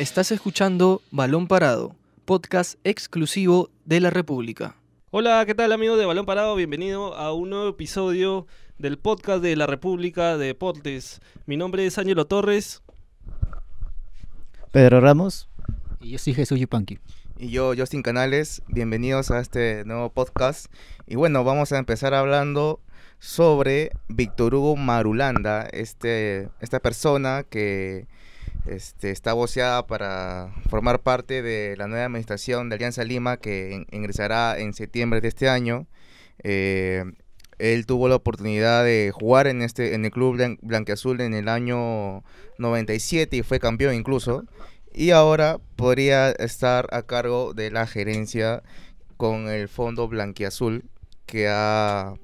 Estás escuchando Balón Parado, podcast exclusivo de la República. Hola, ¿qué tal amigos de Balón Parado? Bienvenido a un nuevo episodio del podcast de la República de Deportes. Mi nombre es Ángelo Torres. Pedro Ramos. Y yo soy Jesús Yupanqui. Y yo, Justin Canales. Bienvenidos a este nuevo podcast. Y bueno, vamos a empezar hablando sobre Víctor Hugo Marulanda, este, esta persona que este, está voceada para formar parte de la nueva administración de Alianza Lima que ingresará en septiembre de este año. Eh, él tuvo la oportunidad de jugar en este en el club blanqueazul en el año 97 y fue campeón incluso y ahora podría estar a cargo de la gerencia con el fondo blanqueazul que ha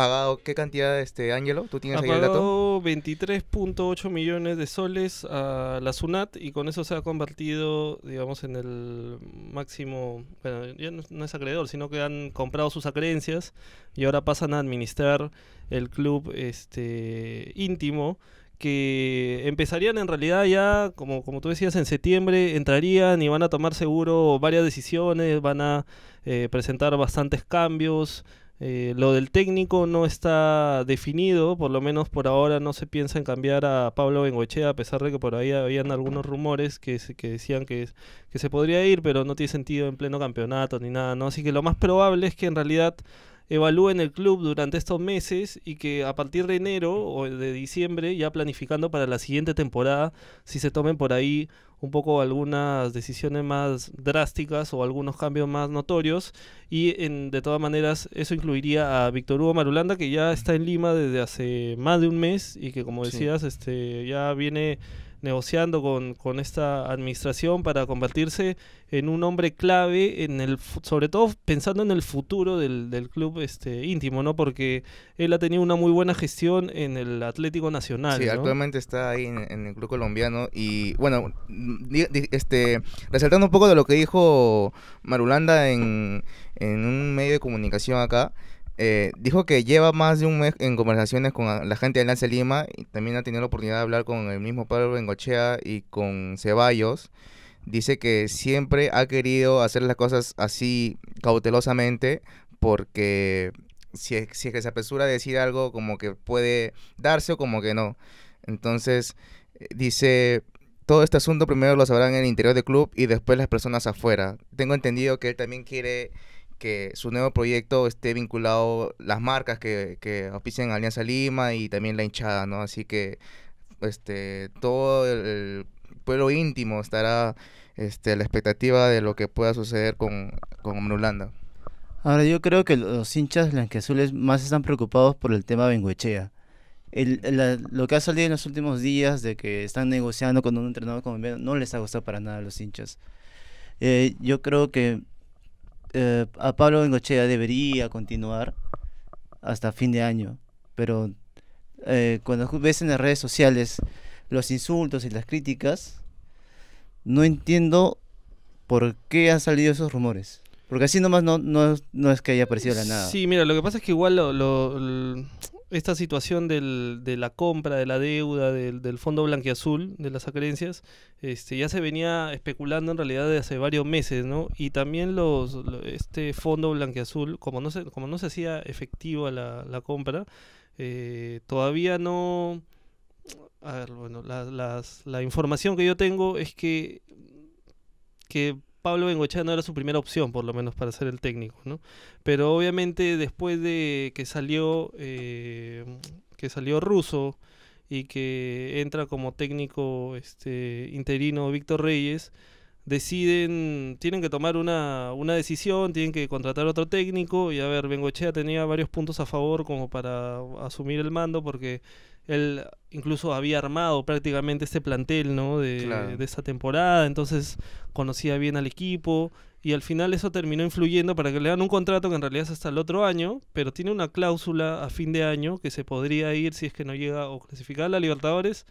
pagado qué cantidad este Ángelo? ¿Tú tienes ha ahí el dato? 23.8 millones de soles a la SUNAT y con eso se ha convertido, digamos, en el máximo, bueno, ya no, es acreedor, sino que han comprado sus acreencias y ahora pasan a administrar el club este íntimo que empezarían en realidad ya, como, como tú decías, en septiembre, entrarían y van a tomar seguro varias decisiones, van a eh, presentar bastantes cambios, eh, lo del técnico no está definido, por lo menos por ahora no se piensa en cambiar a Pablo Bengoechea, a pesar de que por ahí habían algunos rumores que, que decían que, que se podría ir, pero no tiene sentido en pleno campeonato ni nada, ¿no? Así que lo más probable es que en realidad evalúen el club durante estos meses y que a partir de enero o de diciembre, ya planificando para la siguiente temporada, si se tomen por ahí un poco algunas decisiones más drásticas o algunos cambios más notorios. Y en, de todas maneras eso incluiría a Víctor Hugo Marulanda que ya está en Lima desde hace más de un mes y que como decías este ya viene negociando con, con, esta administración para convertirse en un hombre clave en el sobre todo pensando en el futuro del, del, club este íntimo no porque él ha tenido una muy buena gestión en el Atlético Nacional sí actualmente está ahí en, el club colombiano y bueno este resaltando un poco de lo que dijo Marulanda en, en un medio de comunicación acá eh, dijo que lleva más de un mes en conversaciones con la gente de Lance Lima y también ha tenido la oportunidad de hablar con el mismo Pablo Bengochea y con Ceballos. Dice que siempre ha querido hacer las cosas así cautelosamente porque si es, si que se apresura a decir algo como que puede darse o como que no. Entonces, eh, dice, todo este asunto primero lo sabrán en el interior del club y después las personas afuera. Tengo entendido que él también quiere que su nuevo proyecto esté vinculado las marcas que, que auspician Alianza Lima y también la hinchada, ¿no? Así que este todo el, pueblo íntimo estará este, a la expectativa de lo que pueda suceder con, con Mnulanda. Ahora yo creo que los hinchas blanqueazules más están preocupados por el tema Benguechea. El, lo que ha salido en los últimos días de que están negociando con un entrenador colombiano no les ha gustado para nada a los hinchas. Eh, yo creo que eh, a Pablo Bengochea debería continuar hasta fin de año, pero eh, cuando ves en las redes sociales los insultos y las críticas, no entiendo por qué han salido esos rumores. Porque así nomás no, no, no es que haya aparecido la nada. Sí, mira, lo que pasa es que igual lo, lo, esta situación del, de la compra de la deuda del, del fondo blanquiazul de las acreencias este ya se venía especulando en realidad desde hace varios meses no y también los este fondo blanquiazul como no se como no se hacía efectiva la, la compra eh, todavía no a ver bueno la, las, la información que yo tengo es que que Pablo Bengochea no era su primera opción, por lo menos para ser el técnico, ¿no? Pero obviamente después de que salió, eh, que salió Russo y que entra como técnico este, interino Víctor Reyes, deciden, tienen que tomar una, una decisión, tienen que contratar otro técnico y a ver, Bengochea tenía varios puntos a favor como para asumir el mando porque él incluso había armado prácticamente este plantel, ¿no? De, de esta temporada, entonces conocía bien al equipo y al final eso terminó influyendo para que le dan un contrato que en realidad es hasta el otro año, pero tiene una cláusula a fin de año que se podría ir si es que no llega o clasificar a la Libertadores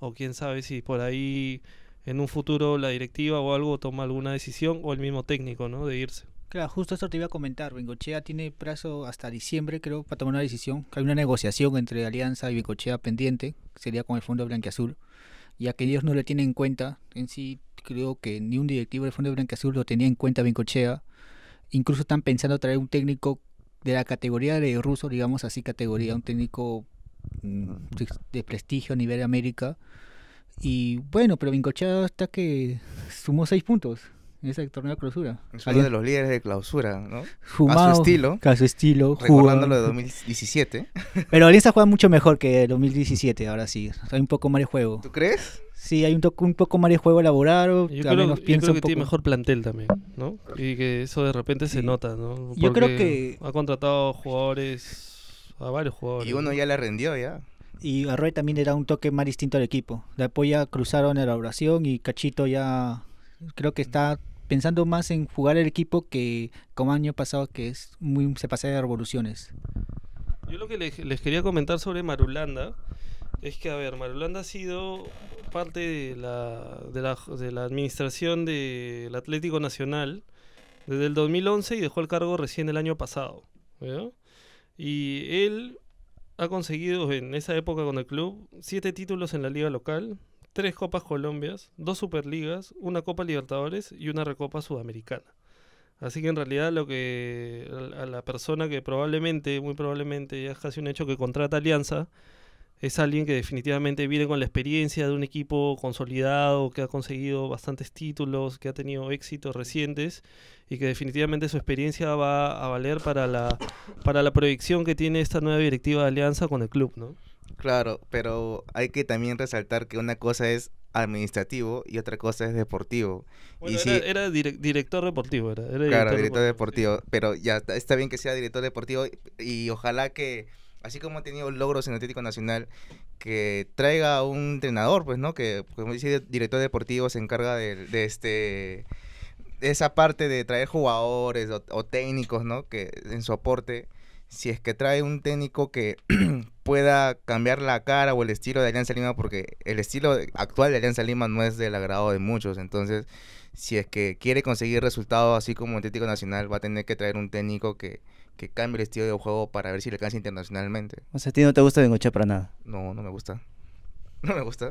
o quién sabe si por ahí en un futuro la directiva o algo toma alguna decisión o el mismo técnico, ¿no? De irse. Claro, justo esto te iba a comentar. Bengochea tiene plazo hasta diciembre, creo, para tomar una decisión. Hay una negociación entre Alianza y Bengochea pendiente, sería con el Fondo Blanquiazul. ya que ellos no le tienen en cuenta. En sí, creo que ni un directivo del Fondo de Blanca-Azul lo tenía en cuenta Bencochea. Incluso están pensando traer un técnico de la categoría de ruso, digamos así, categoría, un técnico mm, de- prestigio a nivel de América. Y bueno, pero Bencochea está que sumó seis puntos en ese torneo de clausura. Es uno de los líderes de clausura, ¿no? Sumado, estilo. A su estilo. Recordando lo de jugando. 2017. Pero Alianza juega mucho mejor que el 2017, ahora sí. Hay un poco más de juego. ¿Tú crees? Sí, hay un, un poco más de juego elaborado. Yo creo, menos yo creo un que tiene poco- mejor plantel también, ¿no? Y que eso de repente se nota, ¿no? Yo creo que- ha contratado jugadores, a varios jugadores. Y uno ya le rendió ya. Y Arroyo también le da un toque más distinto al equipo. Después ya cruzaron en la oración y Cachito ya creo que está pensando más en jugar el equipo que como año pasado que es muy se pasa de revoluciones. Yo lo que les, les quería comentar sobre Marulanda es que, a ver, Marulanda ha sido parte de la, de la, de la administración del Atlético Nacional desde el 2011 y dejó el cargo recién el año pasado. ¿ya? Y él ha conseguido en esa época con el club siete títulos en la liga local, tres Copas Colombias, dos Superligas, una Copa Libertadores y una Recopa Sudamericana. Así que en realidad lo que a la persona que probablemente, muy probablemente ya es casi un hecho que contrata Alianza, es alguien que definitivamente viene con la experiencia de un equipo consolidado, que ha conseguido bastantes títulos, que ha tenido éxitos recientes y que definitivamente su experiencia va a valer para la, para la proyección que tiene esta nueva directiva de Alianza con el club, ¿no? Claro, pero hay que también resaltar que una cosa es administrativo y otra cosa es deportivo. Bueno, y era, sí, era direc- director deportivo, era, era claro, director deportivo, deportivo, pero ya está, está bien que sea director deportivo y, y ojalá que, así como ha tenido logros en Atlético Nacional, que traiga a un entrenador, pues, ¿no? Que, como dice, director deportivo se encarga de, de este de esa parte de traer jugadores o, o técnicos, ¿no? Que en su aporte, si es que trae un técnico que pueda cambiar la cara o el estilo de Alianza Lima, porque el estilo actual de Alianza Lima no es del agrado de muchos, entonces si es que quiere conseguir resultados así como Atlético Nacional, va a tener que traer un técnico que, que cambie el estilo de juego para ver si le alcanza internacionalmente. O sea, a ti no te gusta Bengochea para nada. No, no me gusta. No me gusta.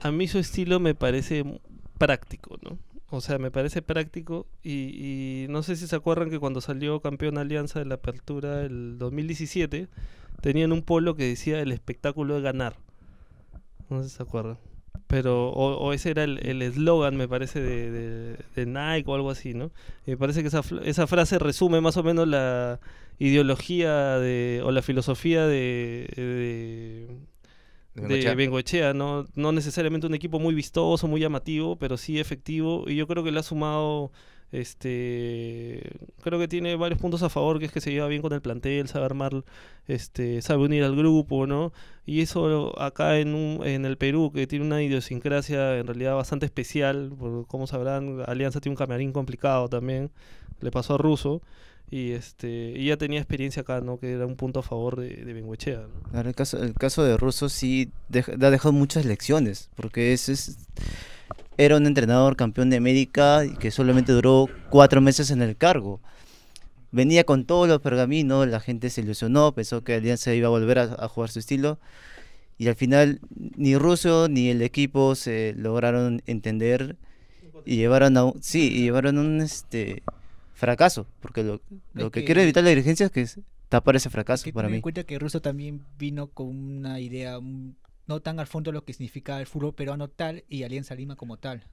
A mí su estilo me parece práctico, ¿no? O sea, me parece práctico y, no sé si se acuerdan que cuando salió campeón Alianza de la Apertura el 2017, tenían un polo que decía el espectáculo de ganar. No sé si se acuerdan. Pero, o, ese era el eslogan, me parece, de, de- Nike o algo así, ¿no? Y me parece que esa, esa frase resume más o menos la ideología de, o la filosofía de, De Bengoechea. ¿no? no necesariamente un equipo muy vistoso, muy llamativo, pero sí efectivo. Y yo creo que le ha sumado, este, creo que tiene varios puntos a favor, que es que se lleva bien con el plantel, sabe armar, este, sabe unir al grupo, ¿no? Y eso acá en, un- en el Perú, que tiene una idiosincrasia en realidad bastante especial, por, como sabrán, Alianza tiene un camarín complicado también, le pasó a Russo. Y este ya tenía experiencia acá, ¿no? Que era un punto a favor de, de. Claro, el caso, el caso de Russo sí ha dejado muchas lecciones, porque es, es- era un entrenador campeón de América que solamente duró cuatro meses en el cargo. Venía con todos los pergaminos, la gente se ilusionó, pensó que Alianza iba a volver a, jugar su estilo, y al final ni Russo ni el equipo se lograron entender y llevaron a sí, y llevaron un este fracaso, porque lo, que que- quiere evitar la dirigencia es que tapar ese fracaso que para mí. en cuenta que Russo también vino con una idea mm, no tan al fondo de lo que significa el fútbol peruano tal y Alianza Lima como tal.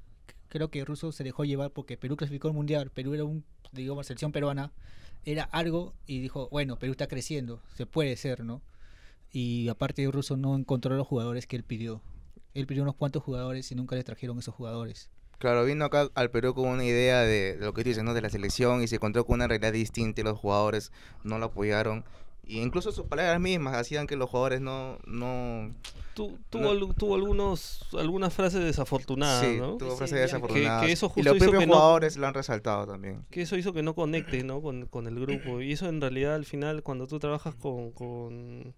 Creo que Russo se dejó llevar porque Perú clasificó al mundial, Perú era un, digamos, selección peruana, era algo y dijo, bueno, Perú está creciendo, se puede ser, ¿no? Y aparte Russo no encontró los jugadores que él pidió. Él pidió unos cuantos jugadores y nunca le trajeron esos jugadores. Claro, vino acá al Perú con una idea de, lo que tú dices, ¿no? De la selección y se encontró con una realidad distinta y los jugadores no lo apoyaron. Y incluso sus palabras mismas hacían que los jugadores no... no Tu- tuvo, No. tuvo algunos, algunas frases desafortunadas, sí, ¿no? tuvo frases desafortunadas. que eso y los hizo propios que no- jugadores lo han resaltado también. Que eso hizo que no conecte, ¿no? Con, con el grupo. Y eso en realidad al final, cuando tú trabajas con, con,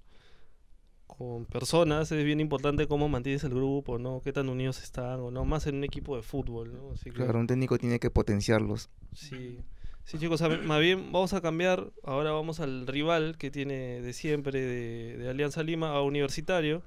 con personas, es bien importante cómo mantienes el grupo, ¿no? Qué tan unidos están, o no, más en un equipo de fútbol, ¿no? Así que, Claro, un técnico tiene que potenciarlos. sí. Sí, chicos, a más bien vamos a cambiar. Ahora vamos al rival que tiene de siempre de, de Alianza Lima a Universitario.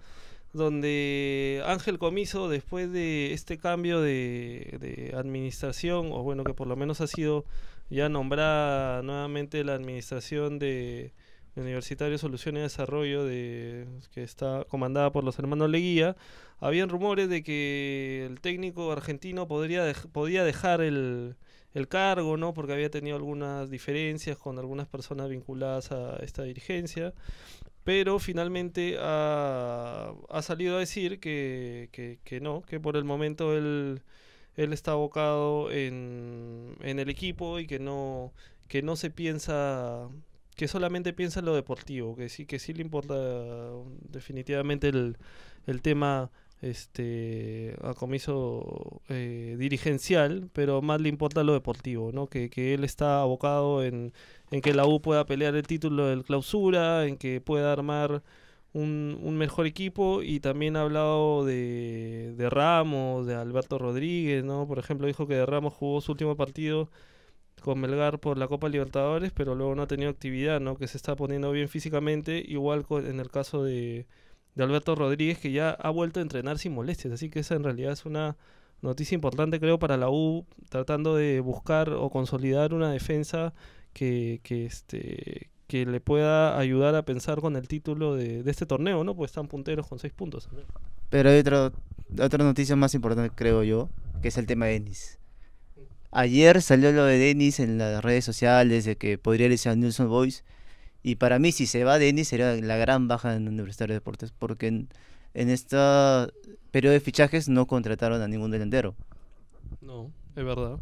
donde Ángel Comiso, después de este cambio de, de administración, o bueno, que por lo menos ha sido ya nombrada nuevamente la administración de Universitario Solución y Desarrollo, de, que está comandada por los hermanos Leguía, habían rumores de que el técnico argentino podría podía dejar el, el cargo, ¿no? Porque había tenido algunas diferencias con algunas personas vinculadas a esta dirigencia. Pero finalmente ha, ha salido a decir que, que, que no, que por el momento él, él está abocado en, en el equipo y que no, que no se piensa, que solamente piensa en lo deportivo, que sí, que sí le importa definitivamente el, el tema este a comiso eh, dirigencial, pero más le importa lo deportivo, ¿no? Que, que él está abocado en, en que la U pueda pelear el título del clausura, en que pueda armar un, un mejor equipo y también ha hablado de, de Ramos, de Alberto Rodríguez, ¿no? Por ejemplo, dijo que de Ramos jugó su último partido con Melgar por la Copa Libertadores, pero luego no ha tenido actividad, ¿no? Que se está poniendo bien físicamente, igual en el caso de, de Alberto Rodríguez, que ya ha vuelto a entrenar sin molestias, así que esa en realidad es una noticia importante, creo, para la U, tratando de buscar o consolidar una defensa que, que, este, que le pueda ayudar a pensar con el título de, de este torneo, ¿no? Pues están punteros con seis puntos. Pero hay otra, otra noticia más importante, creo yo, que es el tema de Denis. Ayer salió lo de Denis en las redes sociales de que podría irse a Newson Boys. Y para mí, si se va Denis, sería la gran baja en Universitario de Deportes. Porque en, en este periodo de fichajes no contrataron a ningún delantero. No, es verdad.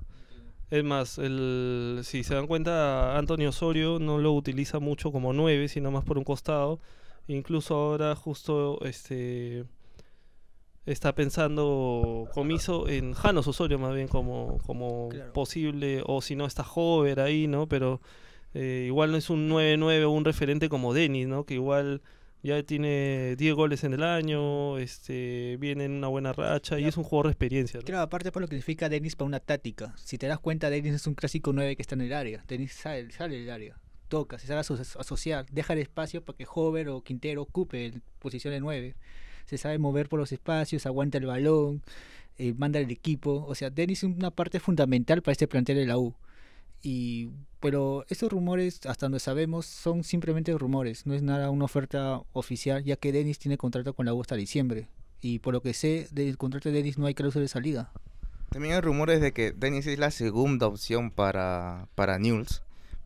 Es más, el, si se dan cuenta, Antonio Osorio no lo utiliza mucho como nueve, sino más por un costado. Incluso ahora justo este está pensando Comiso en Janos Osorio más bien como, como Claro. posible, o si no está Hover ahí, ¿no? Pero eh, igual no es un 9-9 o un referente como Denis, ¿no? Que igual ya tiene 10 goles en el año, este viene en una buena racha y es un jugador de experiencia, ¿no? Claro, aparte por lo que significa Denis para una táctica. Si te das cuenta, Denis es un clásico 9 que está en el área. Denis sale, sale del área. Toca, se sabe aso- asociar, deja el espacio para que Hover o Quintero ocupe el- posición de 9. Se sabe mover por los espacios, aguanta el balón, eh, manda el equipo. O sea, Denis es una parte fundamental para este plantel de la U. Y, pero estos rumores, hasta donde sabemos, son simplemente rumores. No es nada una oferta oficial, ya que Denis tiene contrato con la U hasta diciembre. Y por lo que sé, del contrato de Denis no hay cláusula de salida. También hay rumores de que Dennis es la segunda opción para, para Newell's,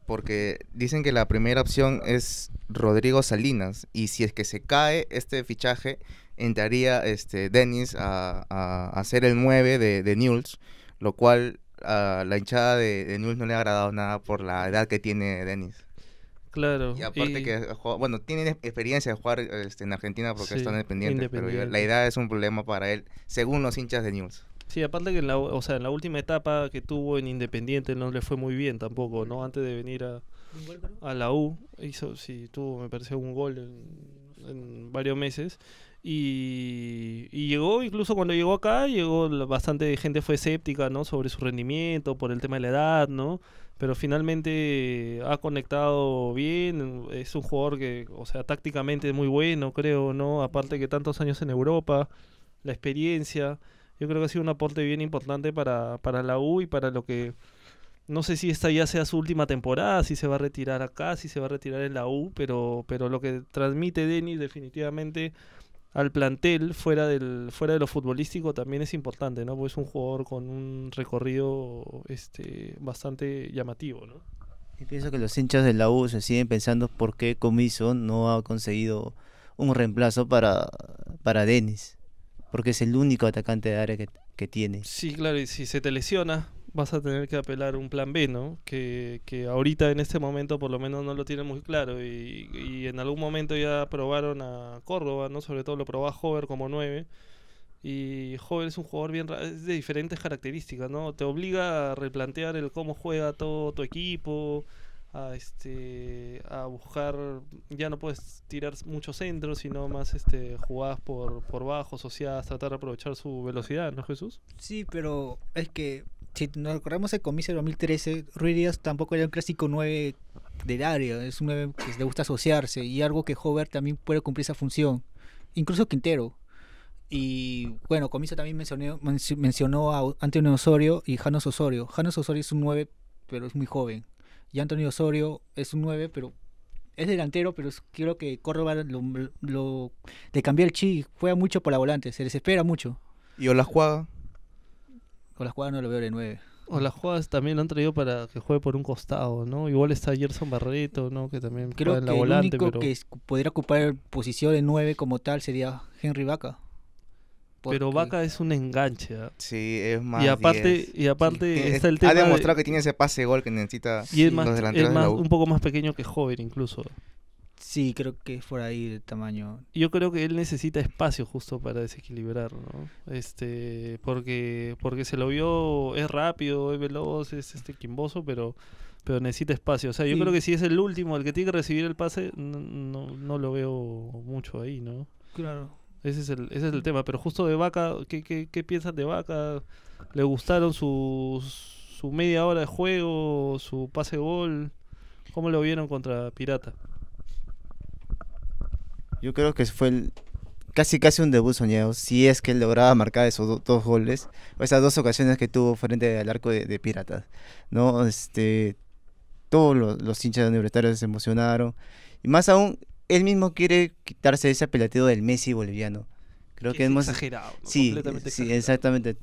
porque dicen que la primera opción es Rodrigo Salinas, y si es que se cae este fichaje, entraría este Dennis a, a, a ser el 9 de, de Newell's, lo cual a la hinchada de, de Newell's no le ha agradado nada por la edad que tiene Dennis. Claro. Y aparte y- que, bueno, tiene experiencia de jugar este, en Argentina porque Sí, está independiente, pero la edad es un problema para él, según los hinchas de Newell's. Sí, aparte que en la, o sea, en la última etapa que tuvo en Independiente no le fue muy bien tampoco, ¿no? Antes de venir a, a la U, hizo, sí, tuvo, me parece, un gol en, en varios meses. Y, y llegó, incluso cuando llegó acá, llegó bastante gente fue escéptica, ¿no? Sobre su rendimiento, por el tema de la edad, ¿no? Pero finalmente ha conectado bien, es un jugador que, o sea, tácticamente es muy bueno, creo, ¿no? Aparte que tantos años en Europa, la experiencia, yo creo que ha sido un aporte bien importante para, para la U y para lo que, no sé si esta ya sea su última temporada, si se va a retirar acá, si se va a retirar en la U, pero, pero lo que transmite Denis definitivamente al plantel fuera del fuera de lo futbolístico también es importante, ¿no? Porque es un jugador con un recorrido este bastante llamativo, ¿no? Y pienso que los hinchas de la U se siguen pensando por qué Comiso no ha conseguido un reemplazo para, para Denis. Porque es el único atacante de área que, que tiene. Sí, claro, y si se te lesiona, vas a tener que apelar un plan B, ¿no? Que, que ahorita en este momento por lo menos no lo tiene muy claro. Y, y en algún momento ya probaron a Córdoba, ¿no? Sobre todo lo probó a Hover como 9. Y Hover es un jugador bien es de diferentes características, ¿no? Te obliga a replantear el cómo juega todo tu equipo, a este a buscar ya no puedes tirar muchos centros, sino más este jugadas por por bajo, asociadas, tratar de aprovechar su velocidad, ¿no, Jesús? Sí, pero es que si nos comienzo de 2013, Ruiz Díaz tampoco era un clásico 9 del área, es un 9 que le gusta asociarse y algo que Hover también puede cumplir esa función. Incluso Quintero. Y bueno, Comiso también mencionó, menci- mencionó a Antonio Osorio y Janos Osorio. Janos Osorio es un 9, pero es muy joven. Y Antonio Osorio es un 9, pero es delantero, pero creo que Córdoba lo, lo- le cambió el chi, juega mucho por la volante, se desespera mucho. Y o la juega. Con la jugada no lo veo de 9. O las jugadas también lo han traído para que juegue por un costado, ¿no? Igual está Gerson Barreto, ¿no? Que también Creo juega en que la el volante, único pero, que podría ocupar posición de 9 como tal sería Henry Vaca. pero Porque- Vaca es un enganche. ¿ah? Sí, es más. Y aparte, 10. y aparte Tiene- está el tema ha de- demostrado que tiene ese pase gol que necesita y es los más, delanteros es de la más- U. un poco más pequeño que joven incluso. Sí, creo que es por ahí el tamaño. Yo creo que él necesita espacio justo para desequilibrar, ¿no? Este, porque porque se lo vio es rápido, es veloz, es este quimboso, pero pero necesita espacio. O sea, yo Sí. creo que si es el último, el que tiene que recibir el pase, no, no, no lo veo mucho ahí, ¿no? Claro. Ese es el, ese es el tema. Pero justo de Vaca, ¿qué, qué, qué piensan de Vaca? ¿Le gustaron sus, su media hora de juego, su pase gol? ¿Cómo lo vieron contra Pirata? Yo creo que fue el- casi casi un debut soñado, si es que él lograba marcar esos do- dos goles, o esas dos ocasiones que tuvo frente al arco de, de Piratas, ¿no? Este, todos los, los hinchas universitarios se emocionaron, y más aún, él mismo quiere quitarse ese apelativo del Messi boliviano. Creo que es hemos... exagerado. Sí, sí, exagerado. exactamente.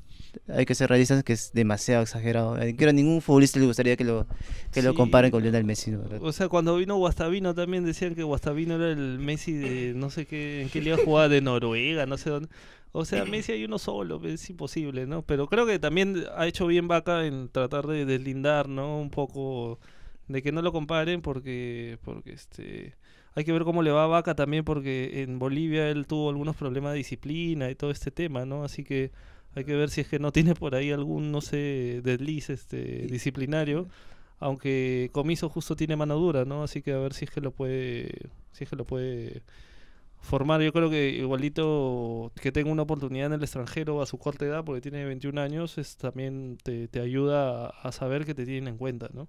Hay que ser realistas que es demasiado exagerado. Eh, Creo que a ningún futbolista le gustaría que lo, que lo comparen con Lionel Messi. ¿no? O sea, cuando vino Guastavino también decían que Guastavino era el Messi de no sé qué, en qué liga jugaba de Noruega, no sé dónde. O sea, Messi hay uno solo, es imposible, ¿no? Pero creo que también ha hecho bien Vaca en tratar de deslindar, ¿no? Un poco de que no lo comparen porque porque este hay que ver cómo le va a Vaca también porque en Bolivia él tuvo algunos problemas de disciplina y todo este tema, ¿no? Así que hay que ver si es que no tiene por ahí algún, no sé, desliz este disciplinario aunque Comiso justo tiene mano dura, ¿no? Así que a ver si es que lo puede, si es que lo puede formar. Yo creo que igualito que tenga una oportunidad en el extranjero a su corta edad, porque tiene 21 años, es también te, te ayuda a, saber que te tienen en cuenta, ¿no?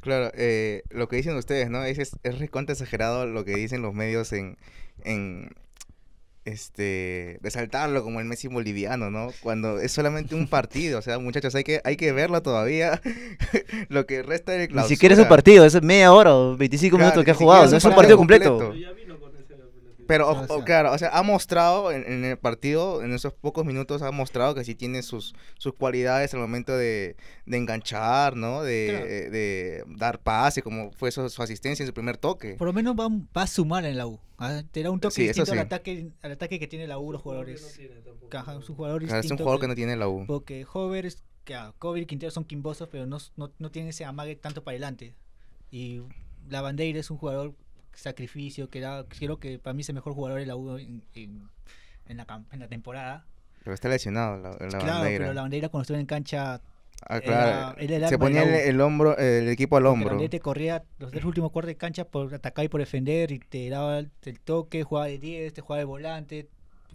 Claro, eh, lo que dicen ustedes, ¿no? Es, es, es recontra exagerado lo que dicen los medios en, en este resaltarlo como el Messi boliviano, ¿no? Cuando es solamente un partido, o sea, muchachos, hay que hay que verlo todavía. lo que resta de Ni clausura. siquiera es un partido, es media hora o 25 Claro, minutos que ha ni jugado, no es un partido partido completo. completo. Pero, o- O o- sea- claro, o sea, ha mostrado en, en el partido, en esos pocos minutos, ha mostrado que sí tiene sus, sus cualidades al momento de, de enganchar, ¿no? De, Claro. de dar pase, como fue su, su asistencia en su primer toque. Por lo menos va, va a sumar en la U. ¿ah? Te da un toque Sí, distinto al, ataque, al ataque que tiene la U los jugadores. Ajá, es un jugador Claro, es un distinto jugador que- que no tiene la U. Porque Hover, que, ah, Kobe y Quintero son quimbosos, pero no, no, no tienen ese amague tanto para adelante. Y la Bandeira es un jugador sacrificio, que da, creo que para mí es el mejor jugador de la U en, en, en la, en la temporada. Pero está lesionado la, la claro, bandera. pero la Bandeira cuando estuvo en cancha, Ah, era- claro. era el Se ponía el, el hombro, el equipo al porque la hombro. Bandeira te corría los tres últimos cuartos de cancha por atacar y por defender, y te daba el, el toque, jugaba de 10, te jugaba de volante.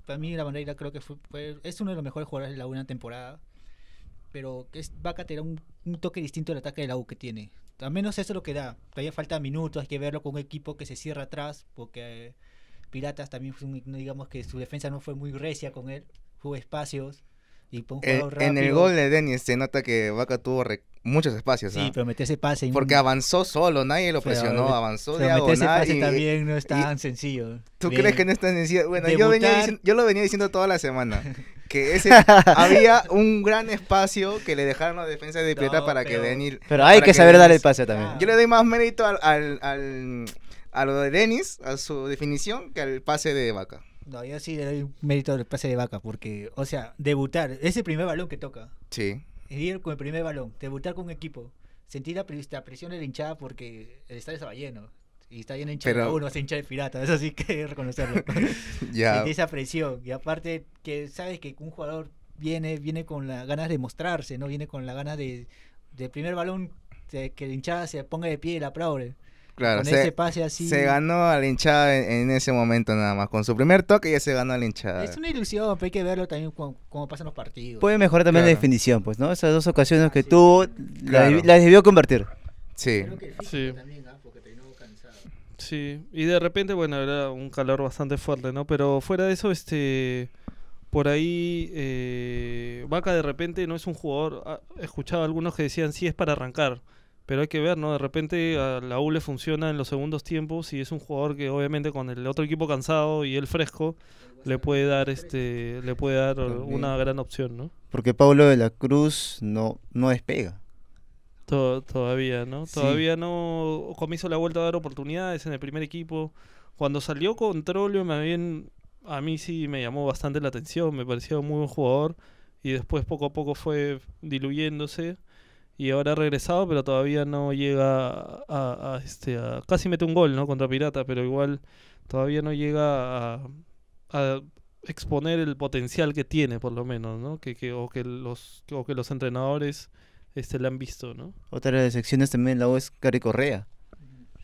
Para mí la Bandeira creo que fue, fue- es uno de los mejores jugadores de la U en la temporada. Pero es, Vaca te da un, un toque distinto al ataque de la U que tiene. Al menos eso es lo que da. Todavía falta minutos, hay que verlo con un equipo que se cierra atrás, porque eh, Piratas también fue un- digamos que su defensa no fue muy recia con él, jugó espacios y fue un El- jugador en el gol de Denis se nota que Vaca tuvo muchos espacios. Sí, ¿ah? pero meter ese pase. Porque un- avanzó solo, nadie lo presionó, avanzó pero meter ese diagonal. pase y- también no es tan sencillo. ¿Tú Bien. crees que no es tan sencillo? Bueno, yo, venía diciendo- yo lo venía diciendo toda la semana. Que ese había un gran espacio que le dejaron la defensa de Pirata No, para que pero- Denis. Pero hay para que saber dar el pase también. Yo le doy más mérito al, al, al- a lo de Denis, a su definición, que al pase de Vaca. No, yo sí le doy mérito al pase de vaca, porque, o sea, debutar, es el primer balón que toca. Sí. Ir con el primer balón, debutar con un equipo, sentir la, pre- la presión de la hinchada porque el estadio estaba lleno. Y está hinchas de Pero- la U, no se hincha de pirata, eso sí que hay que reconocerlo. Ya. Sentir esa presión. Y aparte, que sabes que un jugador viene, viene con las ganas de mostrarse, ¿no? Viene con las ganas de, de primer balón, de que la hinchada se ponga de pie y la aplaude. Claro, con se, ese pase así. se ganó a la hinchada en, en ese momento nada más. Con su primer toque ya se ganó a la hinchada. Es una ilusión, pero hay que verlo también como, como pasan los partidos. Puede mejorar también la Claro. definición, pues, ¿no? Esas dos ocasiones que sí. tuvo, la Claro. las debió convertir. Sí. Creo que el Sí. también, ¿ah? Sí, y de repente, bueno, era un calor bastante fuerte, ¿no? Pero fuera de eso, este, por ahí, eh, Vaca de repente no es un jugador, ah, he escuchado a algunos que decían sí es para arrancar, pero hay que ver, ¿no? De repente a la U le funciona en los segundos tiempos y es un jugador que obviamente con el otro equipo cansado y él fresco le puede dar, este, le puede dar una gran opción, ¿no? Porque Pablo de la Cruz no, no despega. To- todavía, ¿no? Sí. Todavía no. Comienzo la vuelta a dar oportunidades en el primer equipo. Cuando salió con Trollio, me habían- a mí sí me llamó bastante la atención. Me parecía un muy buen jugador. Y después poco a poco fue diluyéndose. Y ahora ha regresado, pero todavía no llega a, a, este. a- casi mete un gol, ¿no? Contra Pirata, pero igual todavía no llega a, a exponer el potencial que tiene, por lo menos, ¿no? Que, que, o, que los, o que los entrenadores este, le han visto, ¿no? Otra de las secciones también la U es Cari Correa.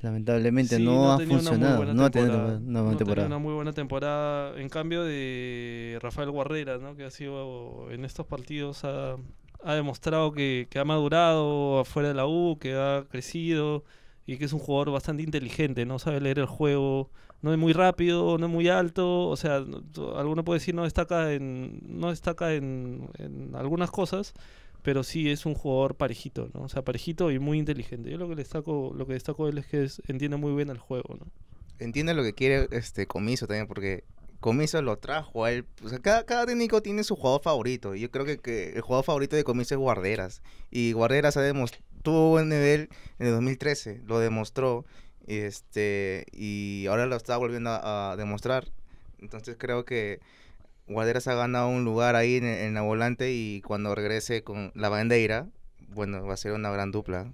Lamentablemente Sí, no, ha una muy funcionado. No ha tenido una No temporada. una muy buena temporada. En cambio de Rafael Guarrera, ¿no? que ha sido en estos partidos ha, ha demostrado que, que ha madurado afuera de la U, que ha crecido y que es un jugador bastante inteligente, no sabe leer el juego, no es muy rápido, no es muy alto, o sea, no- alguno puede decir no destaca en no destaca en, en algunas cosas, pero sí es un jugador parejito, ¿no? O sea, parejito y muy inteligente. Yo lo que destaco, lo que destaco de él es que entiende muy bien el juego, ¿no? Entiende lo que quiere este Comiso también, porque Comiso lo trajo a él. O sea, cada, cada técnico tiene su jugador favorito. Yo creo que, el jugador favorito de Comiso es Guarderas. Y Guarderas tuvo buen nivel en el 2013, lo demostró. Y, este, y ahora lo está volviendo a demostrar. Entonces creo que Guarderas ha ganado un lugar ahí en, la volante y cuando regrese con la bandera, bueno, va a ser una gran dupla.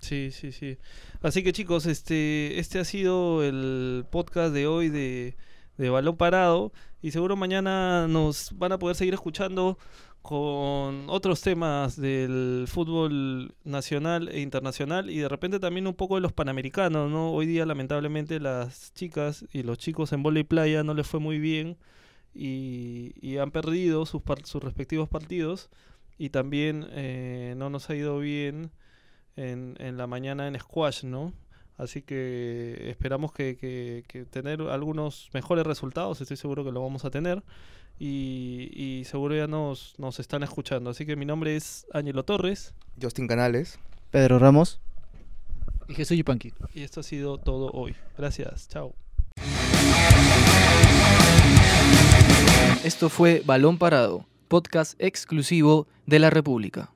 Sí, sí, sí. Así que chicos, este, este ha sido el podcast de hoy de, de Balón Parado y seguro mañana nos van a poder seguir escuchando con otros temas del fútbol nacional e internacional y de repente también un poco de los panamericanos, ¿no? Hoy día lamentablemente las chicas y los chicos en y playa no les fue muy bien y, y han perdido sus, par- sus respectivos partidos y también eh, no nos ha ido bien en, en la mañana en squash, ¿no? Así que esperamos que, que- que tener algunos mejores resultados, estoy seguro que lo vamos a tener. Y, y seguro ya nos, nos están escuchando. Así que mi nombre es Ángelo Torres Justin Canales. Pedro Ramos. Y Jesús Yupanqui. y esto ha sido todo hoy. Gracias, chao. Esto fue Balón Parado, podcast exclusivo de la República.